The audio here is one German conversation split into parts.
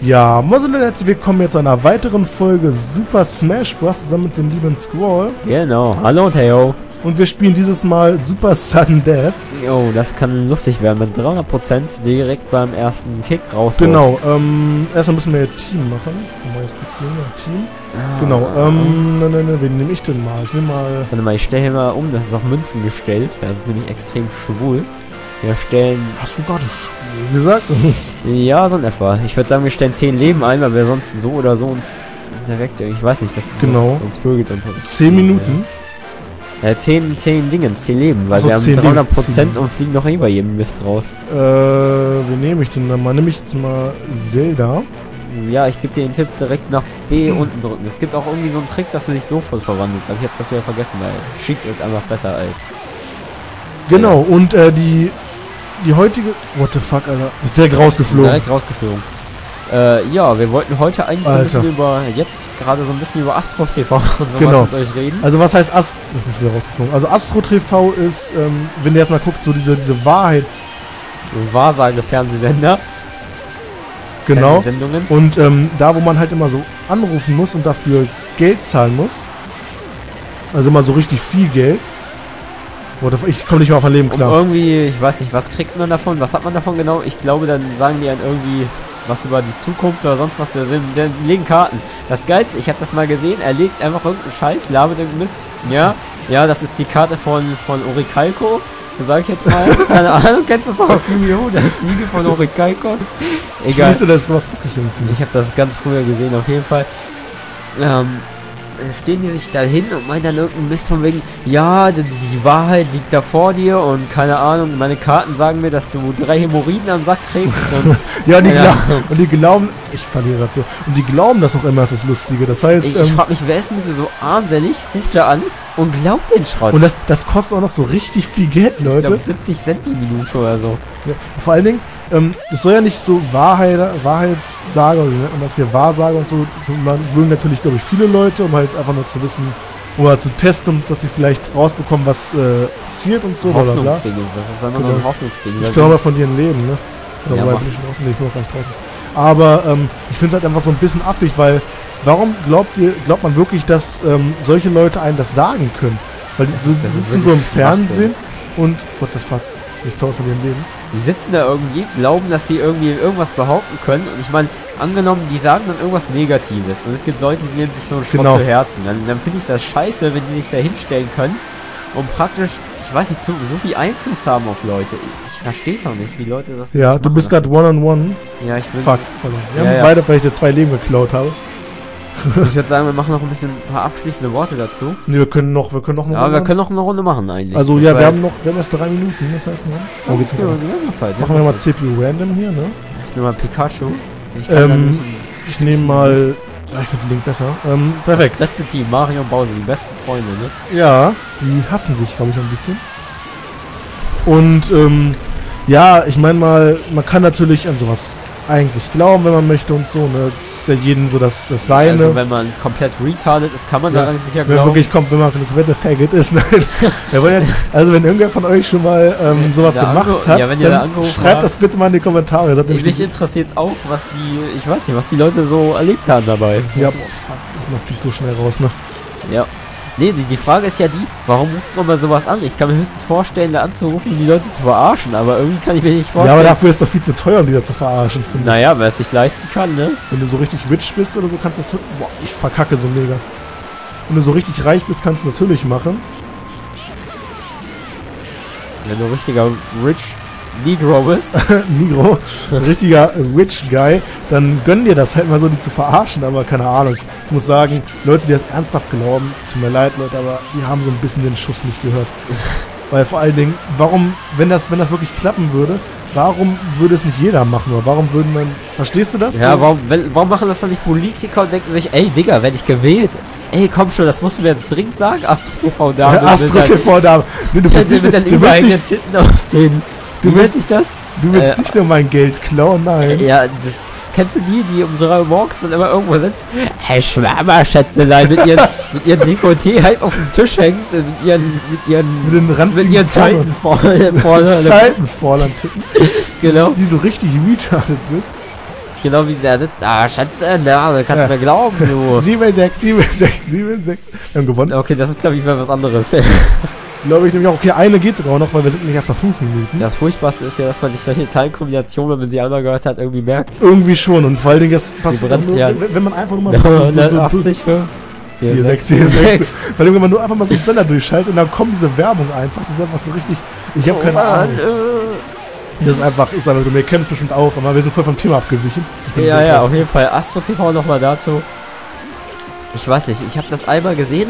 Ja, moin und herzlich willkommen jetzt zu einer weiteren Folge Super Smash Bros. zusammen mit dem lieben Squall. Genau, hallo und heyo. Und wir spielen dieses Mal Super Sudden Death. Jo, das kann lustig werden, mit 300% direkt beim ersten Kick raus. Genau, ähm, erstmal müssen wir Team machen. Mal jetzt kurz Team, Team. Ah, Genau, ähm, ne, ne, ne, wen nehme ich denn mal? Ich nehme mal, Warte mal, ich stelle hier mal um, das ist auf Münzen gestellt. Das ist nämlich extrem schwul. Wir stellen, hast du gerade gesagt? ja, so in etwa. Ich würde sagen, wir stellen 10 Leben ein, weil wir sonst so oder so uns direkt, ich weiß nicht, das Genau. uns prügelt und so. 10 Minuten. Ja, 10, 10 Dingen, 10 Leben, weil Ach so, wir haben 10 Leben, 300% 10. und fliegen noch eh bei jedem Mist raus. Äh, wen nehme ich denn dann mal? Nehme ich jetzt mal Zelda. Ja, ich gebe dir den Tipp direkt nach B unten drücken. Es gibt auch irgendwie so einen Trick, dass du dich sofort verwandelst. Aber ich habe das wieder vergessen, weil Schick ist einfach besser als. Genau, und äh, die, die heutige, what the fuck, Alter, ist direkt rausgeflogen. Direkt rausgeflogen. Äh, ja, wir wollten heute eigentlich so ein Alter. bisschen über, jetzt gerade so ein bisschen über Astro TV und sowas Genau. mit euch reden. Also was heißt Astro... Ich bin wieder rausgeflogen. Also Astro TV ist, ähm, wenn ihr jetzt mal guckt, so diese, diese Wahrheits... Wahrsage-Fernsehsender. Genau. Und ähm, da, wo man halt immer so anrufen muss und dafür Geld zahlen muss. Also immer so richtig viel Geld. Ich komme nicht mehr auf mein Leben Um klar. irgendwie, ich weiß nicht, was kriegt man davon? Was hat man davon genau? Ich glaube, dann sagen die dann irgendwie was über die Zukunft oder sonst was. Der legen Karten. Das Geilste, ich habe das mal gesehen, er legt einfach irgendeinen Scheiß, labert irgendeinen Mist. Ja, ja, das ist die Karte von, von Oricalco. Sag ich jetzt mal. Keine Ahnung, kennst du das noch aus Yu-Gi-Oh! Das die von Oricalcos. Egal. Das ich. Ich habe das ganz früher gesehen, auf jeden Fall. Ähm, stehen die sich da hin und meinen dann irgendeinen Mist von wegen, ja, die, Wahrheit liegt da vor dir und keine Ahnung, meine Karten sagen mir, dass du drei Hämorrhoiden am Sack kriegst und Ja, die Ahnung. und die glauben, ich verliere dazu. Und die glauben das auch immer, ist das Lustige. Das heißt, ich, ich ähm, frag mich, wer ist bitte so armselig, ruft er an und glaubt den Schrott. und das, das kostet auch noch so richtig viel Geld, ich Leute. glaube 70 Cent die Minute oder so. Ja, vor allen Dingen, ähm, das soll ja nicht so Wahrheit, Wahrheitssage, oder nennt man das hier, Wahrsage und so. Man mögen natürlich, glaube ich, viele Leute, um halt einfach nur zu wissen, oder zu testen, dass sie vielleicht rausbekommen, was äh, passiert und so, bla bla bla. Hoffnungsding ist das, ist einfach nur ein Genau. Hoffnungsding. Ich Also, glaube von ihren Leben, ne? Ja, wobei bin ich schon draußen? Nee, ich bin noch gar nicht draußen. Aber ähm, ich finde es halt einfach so ein bisschen affig, weil warum glaubt ihr, glaubt man wirklich, dass ähm, solche Leute einem das sagen können? Weil die, das ist sitzen so im. Fernsehen und what the fuck? Ich glaube von ihrem Leben. Die sitzen da irgendwie, glauben, dass sie irgendwie irgendwas behaupten können. Und ich meine, angenommen, die sagen dann irgendwas Negatives. Und es gibt Leute, die nehmen sich so einen Schrott Genau. zu Herzen. Dann, dann finde ich das scheiße, wenn die sich da hinstellen können und praktisch, ich weiß nicht, so, so viel Einfluss haben auf Leute. Ich, ich verstehe es auch nicht, wie Leute das Ja, machen du bist gerade one-on-one. Ja, ich will. Fuck, verloren. Wir Ja, haben ja. beide, weil ich dir zwei Leben geklaut habe. Ich würde sagen, wir machen noch ein bisschen ein paar abschließende Worte dazu. Nee, wir können noch, wir können noch eine Ja, wir Runde- können noch eine Runde machen eigentlich. Also Das ja, wir haben noch, wir haben erst drei Minuten, das heißt Oh, geht's wir haben noch Zeit. Machen wir mal. CPU random hier, ne? Ich nehme mal Pikachu. Ich Ähm, Ich nehme mal. Ja, ich finde Link besser. Ähm, perfekt. Letzte Team, Mario und Bowser, die besten Freunde, ne? Ja, die hassen sich, glaube ich, ein bisschen. Und ähm, ja, ich meine mal, man kann natürlich an sowas eigentlich glauben, wenn man möchte und so. Ne? Das ist ja jedem so das, das Seine. Also wenn man komplett retarded ist, kann man Ja, daran sicher wenn man glauben. wirklich kommt, wenn man eine komplette Faggot ist. Nein. Wir wollen jetzt, also wenn irgendwer von euch schon mal ähm, sowas da gemacht hat, ja, da dann angerufen schreibt habt. das bitte mal in die Kommentare. Seid nämlich Mich interessiert auch, was die, ich weiß nicht, was die Leute so erlebt haben dabei. Ja, boah, man fliegt so schnell raus, ne? Ja. Nee, die, die Frage ist ja die, warum ruft man mal sowas an? Ich kann mir höchstens vorstellen, da anzurufen, die Leute zu verarschen, aber irgendwie kann ich mir nicht Ja, vorstellen. aber dafür ist doch viel zu teuer, um die da zu verarschen, naja, wer es sich leisten kann, ne? Wenn du so richtig rich bist oder so, kannst du natürlich. Boah, ich verkacke so mega. Wenn du so richtig reich bist, kannst du natürlich machen. Wenn du richtiger Rich Negro bist. Ein richtiger rich Guy, dann gönn dir das halt mal so, die zu verarschen, aber keine Ahnung. Ich muss sagen, Leute, die das ernsthaft glauben, tut mir leid, Leute, aber die haben so ein bisschen den Schuss nicht gehört. Weil vor allen Dingen, warum, wenn das, wenn das wirklich klappen würde, warum würde es nicht jeder machen? Oder warum würden man. Verstehst du das? ja, So- warum, wenn, warum machen das dann nicht Politiker und denken sich, ey Digga, werde ich gewählt? Ey, komm schon, das musst du mir jetzt dringend sagen, Astro TV da. Ja, Astro TV da. Nee, du Ja, mit den du willst übereigenen Titten auf den. Du willst- sich das? du willst äh, nicht nur mein Geld klauen, nein. Ja, das, kennst du die, die um 3 Uhr morgens dann immer irgendwo sitzt? Hey, Schwärmerschätzelein, mit ihren, mit ihren Dekolleté halt auf dem Tisch hängt, mit ihren, mit ihren, Mit den mit ihren Titan vorne, vorne, tippen, genau. die so richtig retarded sind. Genau wie sie da sitzt. Ah, Schatze, na, kannst Ja. du mir glauben, du. 7, 6, 7, 6, 7, 6. Wir haben gewonnen. Okay, das ist, glaube ich, mal was anderes. Glaube ich nämlich auch, okay, eine geht sogar noch, weil wir sind nämlich erst mal 5 Minuten. Das Furchtbarste ist ja, dass man sich solche Zahlenkombinationen, wenn man sie einmal gehört hat, irgendwie merkt. Irgendwie schon. Und vor allen Dingen, das auch nur, ja. wenn, wenn man einfach nur mal so, so, so, so, 180 für 4, 6, 4, 6. Weil wenn man nur einfach mal so einen Sender durchschaltet und dann kommt diese Werbung einfach. Das ist einfach so richtig. Ich habe keine Ahnung. äh. Das ist einfach, ist einfach so. Wir kennen es bestimmt auch, aber wir sind voll vom Thema abgewichen. Ja, ja, auf jeden Fall. Astro TV nochmal dazu. Ich weiß nicht, ich habe das einmal gesehen.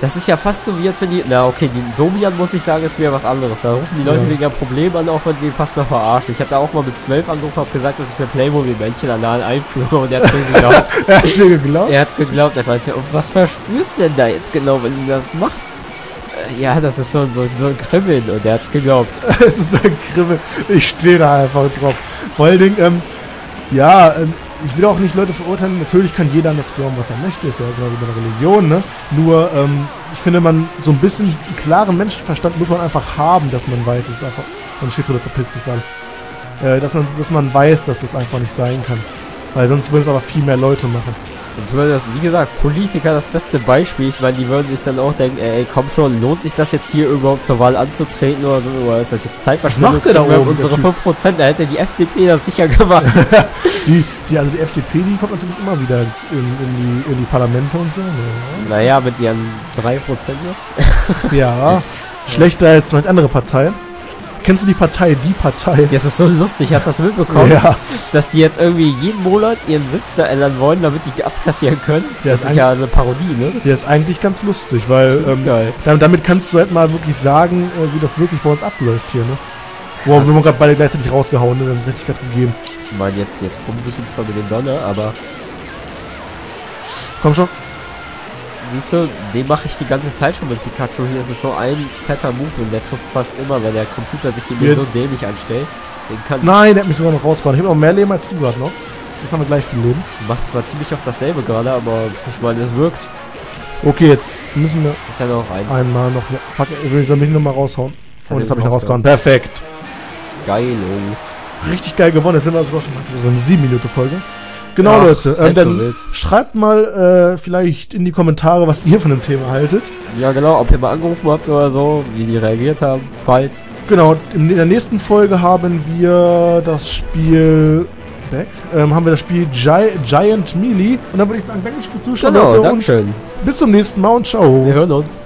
Das ist ja fast so wie jetzt, wenn die. Na, okay, die Domian muss ich sagen, ist wieder was anderes. Da rufen die Leute Ja. wegen ein Problem an, auch wenn sie ihn fast noch verarschen. Ich habe da auch mal mit 12 angerufen und gesagt, dass ich mir Playmobil-Männchen anal einführe und er hat mir geglaubt. Er hat dir geglaubt? er hat geglaubt, er meinte, und was verspürst du denn da jetzt genau, wenn du das machst? Äh, Ja, das ist so, so, so ein Kribbeln und er hat's geglaubt. Es ist so ein Kribbel. Ich stehe da einfach drauf. Vor allen Dingen, ähm, ja, ähm, ich will auch nicht Leute verurteilen. Natürlich kann jeder das glauben, was er möchte. Ist ja genau wie bei der Religion, ne? Nur, ähm, ich finde, man so ein bisschen einen klaren Menschenverstand muss man einfach haben, dass man weiß, es ist einfach. Und Schildkröte verpisst sich gerade. Äh, dass man, dass man weiß, dass das einfach nicht sein kann. Weil sonst würden es aber viel mehr Leute machen. Sonst würde das, wie gesagt, Politiker das beste Beispiel. Ich meine, die würden sich dann auch denken, ey, komm schon, lohnt sich das jetzt hier überhaupt zur Wahl anzutreten oder so? Oder ist das jetzt Zeitverschwendung? macht der da oben, Unsere der 5%, da hätte die FDP das sicher gemacht. Die, die, also die FDP, die kommt natürlich immer wieder in, in, die, in die Parlamente und so. Ne? naja, mit ihren 3% jetzt. Ja, schlechter als manche andere Parteien. Kennst du die Partei, die Partei? Das ist so lustig, hast du das mitbekommen? Ja, Dass die jetzt irgendwie jeden Monat ihren Sitz da ändern wollen, damit die abkassieren können? Ja, das ist ist ja eine Parodie, ne? der ist eigentlich ganz lustig, weil Das ist ähm, geil. damit, damit kannst du halt mal wirklich sagen, äh, wie das wirklich bei uns abläuft hier, ne? Wow, wir haben gerade beide gleichzeitig rausgehauen, ne? Dann ist richtig gerade gegeben. Ich meine, jetzt, jetzt um sich zwar mit dem Donner, aber Komm schon. Siehst du, den mache ich die ganze Zeit schon mit Pikachu. Hier ist es so ein fetter Move und der trifft fast immer, weil der Computer sich gegen so dämlich anstellt. Den kann Nein, der hat mich sogar noch rausgehauen. Ich habe noch mehr Leben als du gerade noch. Jetzt haben wir gleich viel Leben. macht zwar ziemlich oft dasselbe gerade, aber ich meine, es wirkt. Okay, jetzt müssen wir Ist ja noch eins. einmal noch. Ja, fuck, ich soll mich nochmal raushauen. Jetzt hat Und er jetzt habe ich noch rausgehauen. Perfekt. Geil, oh. Richtig geil gewonnen. Jetzt sind wir sogar schon so eine 7 Minute Folge. Genau, Ach, Leute. Ähm, so dann schreibt mal äh, vielleicht in die Kommentare, was ihr von dem Thema haltet. Ja, genau, ob ihr mal angerufen habt oder so, wie die reagiert haben, falls. Genau, in, der nächsten Folge haben wir das Spiel Back. Ähm, haben wir das Spiel Gi Giant Melee. Und dann würde ich sagen, danke fürs Zuschauen, Genau, Leute. Und Dankeschön. bis zum nächsten Mal und ciao. Wir hören uns.